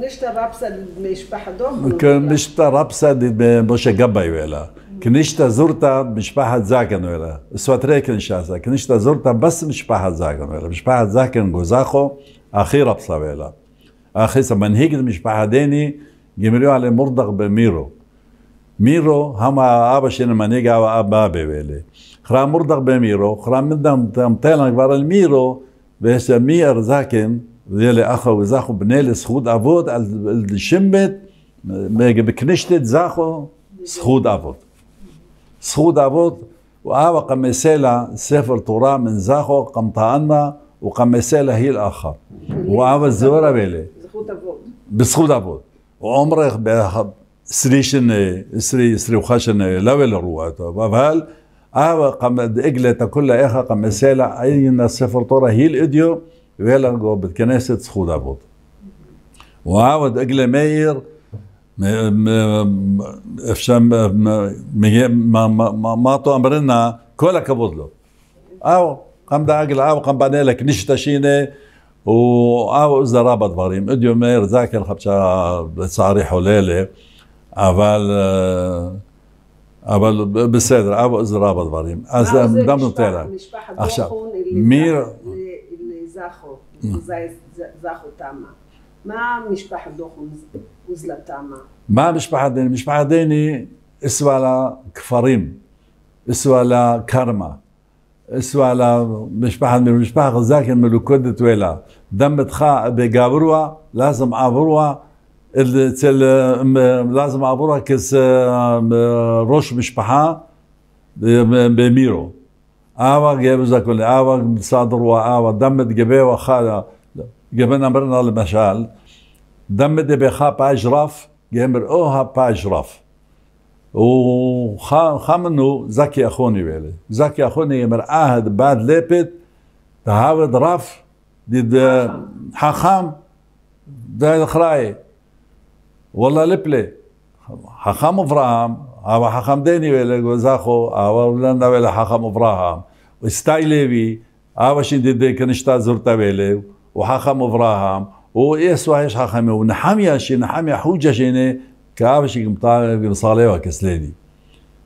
كنشتا رابسا مشبحة دوم. كنشتا رابسا مش جبي ولا كنيشتا زرتا مشبحة زاكن ولا سواتريك نشاسا كنشتا زرتا بس مشبحة زاكن ولا مشبحة زاكن غزاخو. أخي رابسا ولا أخي سمن هيك مشبحة ديني. جمريو على مرضغ بميرو. ميرو هما أبا شين من يجا وأبا بيلي خرام مرضغ بميرو. خرام مدام تمتلن قبل الميرو. بس مير زاكن יהיה לאחו וזכו בני לזכות אבות, על דשמבט, בקנשתת זכו, זכות אבות. זכות אבות, ואבא קמסלה ספר תורה מן זכו, קמטענה וקמסלה היל אחר. ואבא זוהר אלה. זכות אבות. בזכות אבות. ועומרך עשרי שנה, עשרי עשרי וחשנה, לא ולרועתו, אבל אבא קמד עגלת כולה איכה קמסלה, אין ספר תורה היל אדיו. ולנגו, בית כנסת, זכות אבות. ועוד עגלה מאיר, מה תאמרנה, כל הכבוד לו. أو قام عقل أو قام بني لك نشتا شيني و أو زرابة دفاريم اديو مير ذاك الخبشة صاري حوليلي أبل أبل بسدر أو زرابة دفاريم أز دم طيلة أخشى مير זכו, נכון. זכו תמה. מה משפחת דוחו הוזלה תמה? מה משפחת דני? משפחת דני אסוואלה כפרים, אסוואלה קרמה. אסוואלה משפחת משפחת זקן מלוכדת ואלה. דם דמתך בגברוע, לזם עברוע. אצל, לזם עבורה אה, כראש משפחה במירו. آوا جاب زكول آوا صادروا آوا دمت جبيوا خالا جبنا مرنا المشال دمت بخا باجرف جمر اوها باجرف وخامنو زكي اخوني بيلي زكي اخوني يمر عهد بعد ليبت تهاود رف ديد حخام ده الخراي والله لبلي حخام ابراهام هو حخام ديني ولا جوزاخو هو لنا ولا حخام ابراهام ستايليبي عاوش ديدي كنشتا زرتابيلي وحاخم ابراهام و وإيس وايش حاخم ونحميا شي نحميا حوجة شيني كعاوش يمطالي بمصالي وكسليني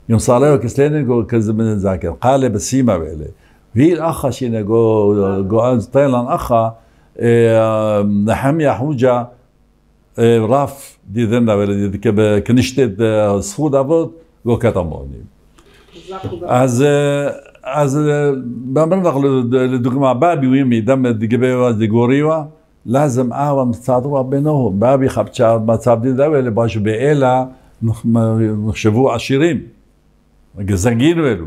يمصالي وكسليني كزمن زاكر قال بسيما بيلي. هي الأخا شينا جو جو طيلان أخا إيه نحميا حوجة إيه راف دي ذنب دي كنشتد صفود آه، أبوت جو كتموني. אז אז אה, באמת במרדח לדוגמה, באבי וימי דם דגביה דגוריה, lazım avam sadwa בנוהו, באבי חפצ'ה מצב מצבדי אלה לבש באלה, נחשבו עשירים. גזגינו אלו.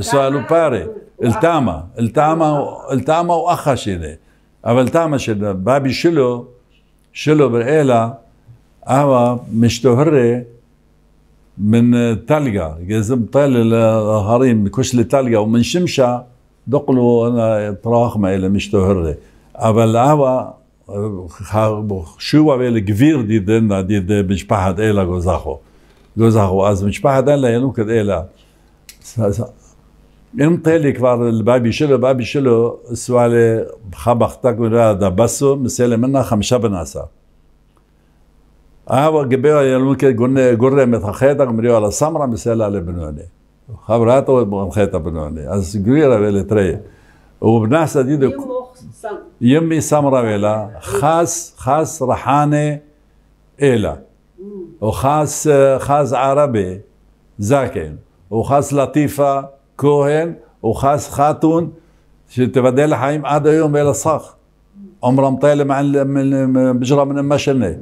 סואלו פארה. אל תמה הוא אחה שלה, אבל תמה של באבי שלו, שלו באלה, אבה משתוהרה من تلقى جزم طيل الهريم كشل تلقى ومن شمشة دقلوا انا طراخ ما الى مش تهري אבל אבא שובה ואלה גביר דידנה דיד משפחת אלה גוזחו גוזחו אז משפחת אלה ינוקת אלה אם טלי כבר לבאבי שלו באבי שלו סואלה חבחתק ונראה בסו מסלם מנה חמישה בנעשה اوا جبيو يلمك قلنا قرة مثل خيطة مريوا على سمرة مثال على بنوني خبراتو خيطة بنوني از قريرة ولا تري وبناس جديد يمي سمرة ولا خاص خاص رحانة إيلا وخاص خاص عربي زاكن وخاص لطيفة كوهن وخاص خاتون شتبدل حايم عاد يوم إلى صخ عمرهم طالع مع بجرة من المشنة